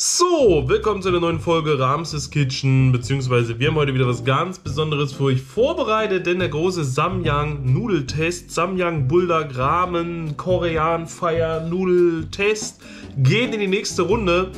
So, willkommen zu einer neuen Folge Ramses Kitchen, beziehungsweise wir haben heute wieder was ganz Besonderes für euch vorbereitet, denn der große Samyang Nudeltest, Samyang Bulldog Ramen Korean Fire Nudeltest geht in die nächste Runde.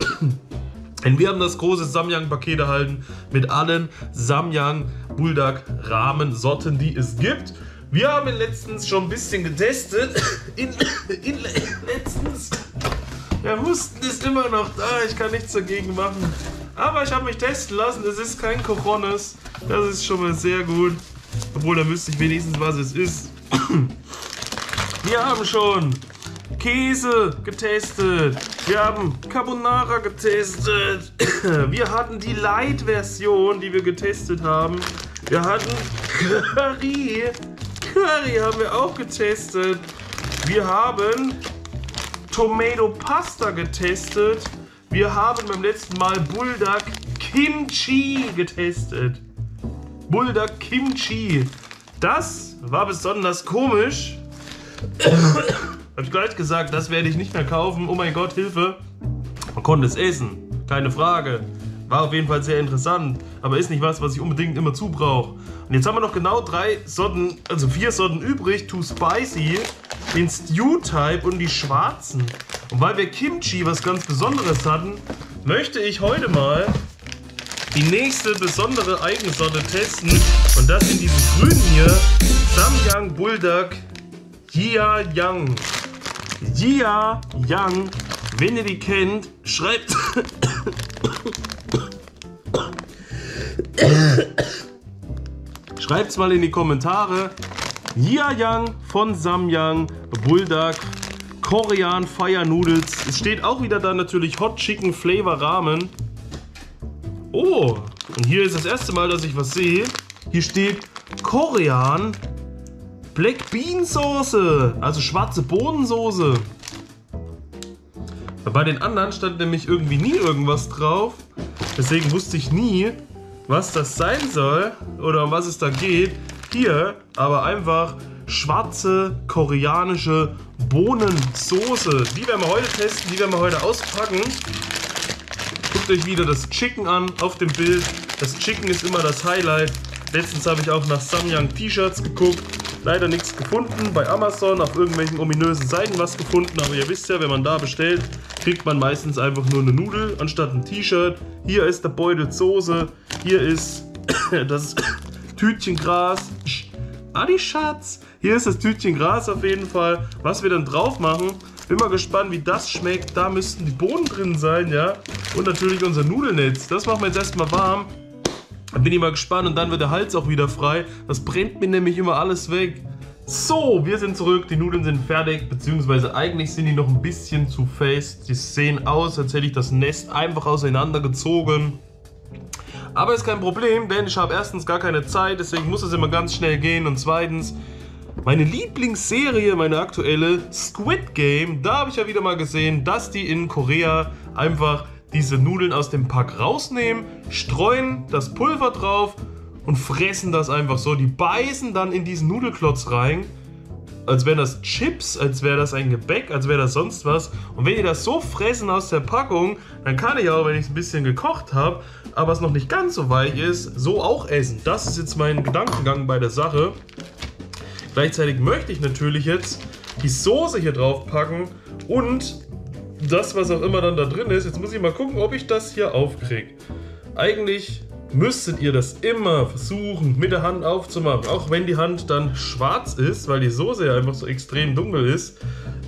Denn wir haben das große Samyang-Paket erhalten mit allen Samyang Bulldog Ramen Sorten, die es gibt. Wir haben ihn letztens schon ein bisschen getestet. In, in letztens der Husten ist immer noch da, ich kann nichts dagegen machen. Aber ich habe mich testen lassen, es ist kein Coronas. Das ist schon mal sehr gut. Obwohl, da wüsste ich wenigstens, was es ist. Wir haben schon Käse getestet. Wir haben Carbonara getestet. Wir hatten die Light-Version, die wir getestet haben. Wir hatten Curry. Curry haben wir auch getestet. Wir haben Tomato Pasta getestet. Wir haben beim letzten Mal Bulldog Kimchi getestet. Bulldog Kimchi. Das war besonders komisch. Hab ich gleich gesagt, das werde ich nicht mehr kaufen. Oh mein Gott, Hilfe. Man konnte es essen. Keine Frage. War auf jeden Fall sehr interessant. Aber ist nicht was, was ich unbedingt immer zu brauche. Und jetzt haben wir noch genau drei Sorten, also vier Sorten übrig. Too Spicy den Stew-Type und die schwarzen. Und weil wir Kimchi was ganz Besonderes hatten, möchte ich heute mal die nächste besondere Eigensorte testen. Und das sind diese grünen hier. Samyang Bulldog Jia Yang. Jia Yang. Wenn ihr die kennt, schreibt... Schreibt's mal in die Kommentare, Yang von Samyang, Bulldog, Korean Fire Noodles. Es steht auch wieder da natürlich Hot Chicken Flavor Ramen. Oh, und hier ist das erste Mal, dass ich was sehe. Hier steht Korean Black Bean Soße, also schwarze Bohnensoße. Bei den anderen stand nämlich irgendwie nie irgendwas drauf. Deswegen wusste ich nie, was das sein soll oder um was es da geht. Hier aber einfach schwarze koreanische Bohnensoße. Die werden wir heute testen, die werden wir heute auspacken. Guckt euch wieder das Chicken an auf dem Bild. Das Chicken ist immer das Highlight. Letztens habe ich auch nach Samyang T-Shirts geguckt. Leider nichts gefunden. Bei Amazon auf irgendwelchen ominösen Seiten was gefunden. Aber ihr wisst ja, wenn man da bestellt, kriegt man meistens einfach nur eine Nudel anstatt ein T-Shirt. Hier ist der Beutel Soße. Hier ist das Tütchen Gras. Adi Schatz. Hier ist das Tütchen Gras auf jeden Fall. Was wir dann drauf machen. Bin mal gespannt, wie das schmeckt. Da müssten die Bohnen drin sein, ja. Und natürlich unser Nudelnetz. Das machen wir jetzt erstmal warm. Dann bin ich mal gespannt und dann wird der Hals auch wieder frei. Das brennt mir nämlich immer alles weg. So, wir sind zurück, die Nudeln sind fertig, beziehungsweise eigentlich sind die noch ein bisschen zu fest. Die sehen aus, als hätte ich das Nest einfach auseinandergezogen. Aber ist kein Problem, denn ich habe erstens gar keine Zeit, deswegen muss es immer ganz schnell gehen. Und zweitens, meine Lieblingsserie, meine aktuelle Squid Game, da habe ich ja wieder mal gesehen, dass die in Korea einfach diese Nudeln aus dem Pack rausnehmen, streuen das Pulver drauf und fressen das einfach so. Die beißen dann in diesen Nudelklotz rein als wären das Chips, als wäre das ein Gebäck, als wäre das sonst was. Und wenn die das so fressen aus der Packung, dann kann ich auch, wenn ich es ein bisschen gekocht habe, aber es noch nicht ganz so weich ist, so auch essen. Das ist jetzt mein Gedankengang bei der Sache. Gleichzeitig möchte ich natürlich jetzt die Soße hier drauf packen und das, was auch immer dann da drin ist. Jetzt muss ich mal gucken, ob ich das hier aufkriege. Eigentlich müsstet ihr das immer versuchen mit der Hand aufzumachen. Auch wenn die Hand dann schwarz ist, weil die Soße ja einfach so extrem dunkel ist,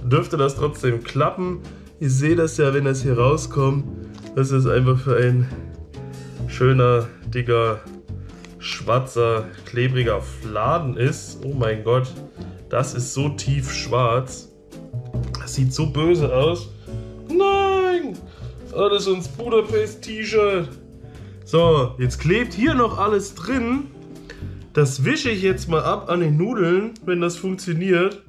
dürfte das trotzdem klappen. Ihr seht das ja, wenn das hier rauskommt, dass es einfach für ein schöner, dicker, schwarzer, klebriger Fladen ist. Oh mein Gott, das ist so tief schwarz. Das sieht so böse aus. Nein! Oh, das ist uns Budapest-T-Shirt. So, jetzt klebt hier noch alles drin. Das wische ich jetzt mal ab an den Nudeln, wenn das funktioniert.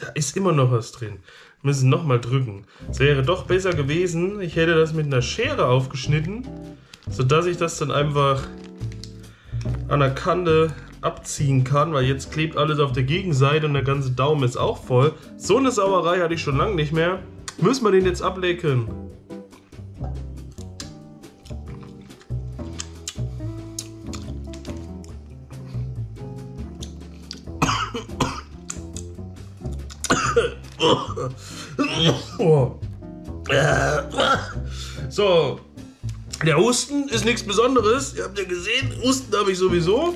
Da ist immer noch was drin. Wir müssen nochmal drücken. Es wäre doch besser gewesen, ich hätte das mit einer Schere aufgeschnitten, sodass ich das dann einfach an der Kante abziehen kann, weil jetzt klebt alles auf der Gegenseite und der ganze Daumen ist auch voll. So eine Sauerei hatte ich schon lange nicht mehr. Müssen wir den jetzt ablecken? So, der Husten ist nichts Besonderes. Ihr habt ja gesehen, Husten habe ich sowieso.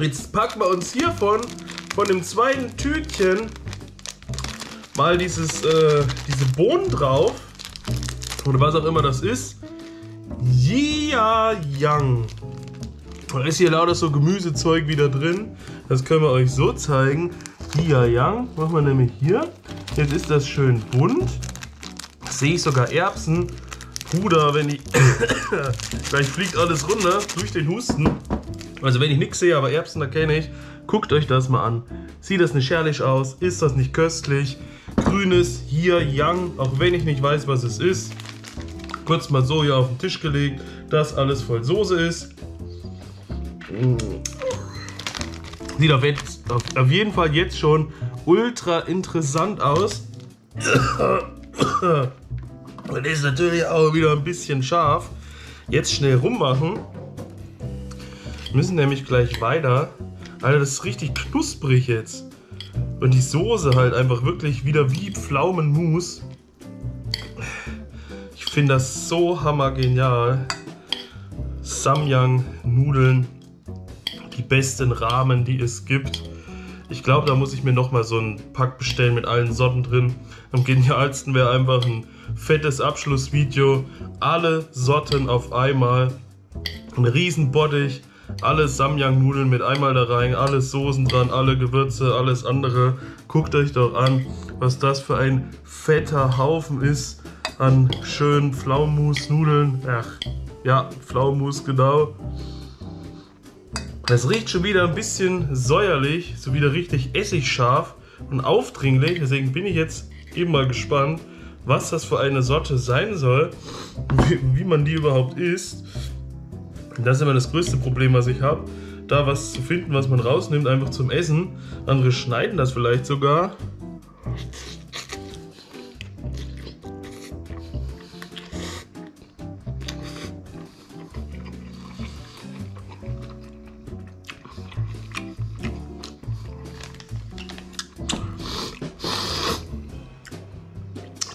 Jetzt packen wir uns hiervon, von dem zweiten Tütchen, mal dieses, äh, diese Bohnen drauf. Oder was auch immer das ist. Jia Yang. Da ist hier lauter so Gemüsezeug wieder drin. Das können wir euch so zeigen. Jia Yang. Machen wir nämlich hier. Jetzt ist das schön bunt. Sehe ich sogar Erbsen. Puder, wenn ich. Gleich fliegt alles runter durch den Husten. Also, wenn ich nichts sehe, aber Erbsen erkenne ich, guckt euch das mal an. Sieht das nicht herrlich aus? Ist das nicht köstlich? Grünes hier, Yang, auch wenn ich nicht weiß, was es ist. Kurz mal so hier auf den Tisch gelegt, dass alles voll Soße ist. Sieht auf, auf jeden Fall jetzt schon ultra interessant aus. Und ist natürlich auch wieder ein bisschen scharf. Jetzt schnell rummachen. Wir müssen nämlich gleich weiter. Alter, das ist richtig knusprig jetzt. Und die Soße halt einfach wirklich wieder wie Pflaumenmus. Ich finde das so hammergenial. Samyang-Nudeln. Die besten Rahmen, die es gibt. Ich glaube, da muss ich mir nochmal so ein Pack bestellen mit allen Sorten drin. Am genialsten wäre einfach ein fettes Abschlussvideo. Alle Sorten auf einmal. Ein riesen Bottich. Alle Samyang-Nudeln mit einmal da rein. Alle Soßen dran, alle Gewürze, alles andere. Guckt euch doch an, was das für ein fetter Haufen ist an schönen Pflaumenmus-Nudeln. Ach, ja, Pflaumenmus, genau. Das riecht schon wieder ein bisschen säuerlich, so wieder richtig essigscharf und aufdringlich. Deswegen bin ich jetzt eben mal gespannt, was das für eine Sorte sein soll, wie, wie man die überhaupt isst. Das ist immer das größte Problem, was ich habe. Da was zu finden, was man rausnimmt, einfach zum Essen. Andere schneiden das vielleicht sogar.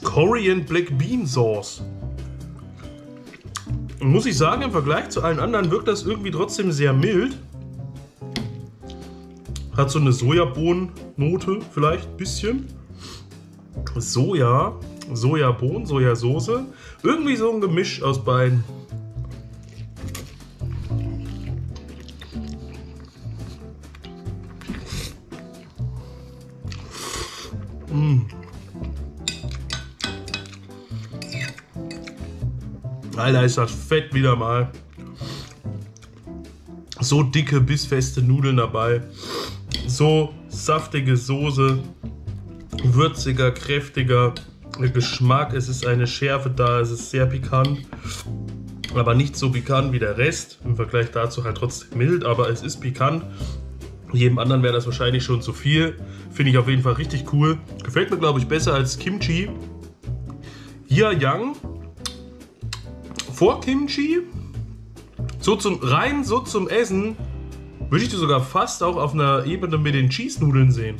Korean Black Bean Sauce. Muss ich sagen, im Vergleich zu allen anderen wirkt das irgendwie trotzdem sehr mild. Hat so eine Sojabohnennote vielleicht ein bisschen. Soja, Sojabohnen, Sojasauce. Irgendwie so ein Gemisch aus beiden. Alter, ist das fett wieder mal. So dicke, bissfeste Nudeln dabei. So saftige Soße. Würziger, kräftiger Geschmack. Es ist eine Schärfe da. Es ist sehr pikant. Aber nicht so pikant wie der Rest. Im Vergleich dazu halt trotzdem mild. Aber es ist pikant. Jedem anderen wäre das wahrscheinlich schon zu viel. Finde ich auf jeden Fall richtig cool. Gefällt mir, glaube ich, besser als Kimchi. Hier Yang vor Kimchi. So zum rein so zum Essen würde ich die sogar fast auch auf einer Ebene mit den Cheese-Nudeln sehen.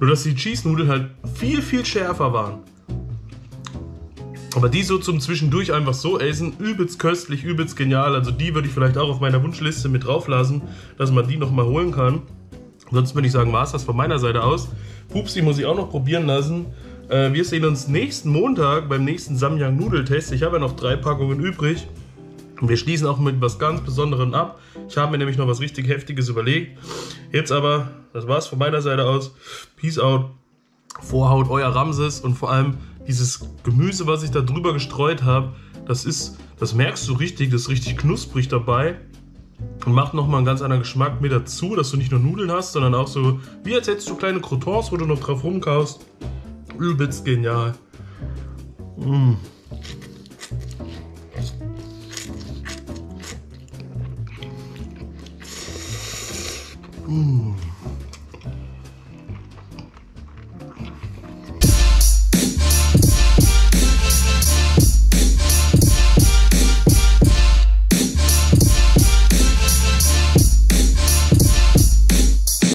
Nur dass die Cheese-Nudeln halt viel, viel schärfer waren. Aber die so zum Zwischendurch einfach so essen, übelst köstlich, übelst genial. Also die würde ich vielleicht auch auf meiner Wunschliste mit drauf lassen, dass man die nochmal holen kann. Sonst würde ich sagen, war es das von meiner Seite aus. Pupsi muss ich auch noch probieren lassen. Äh, wir sehen uns nächsten Montag beim nächsten Samyang Nudeltest. Ich habe ja noch drei Packungen übrig. Wir schließen auch mit was ganz Besonderem ab. Ich habe mir nämlich noch was richtig Heftiges überlegt. Jetzt aber, das war's von meiner Seite aus. Peace out. Vorhaut, euer Ramses und vor allem dieses Gemüse, was ich da drüber gestreut habe, das ist, das merkst du richtig, das ist richtig knusprig dabei und macht nochmal einen ganz anderen Geschmack mit dazu, dass du nicht nur Nudeln hast, sondern auch so, wie als hättest du kleine Croutons, wo du noch drauf rumkaust Übelst genial. Mm. Mm.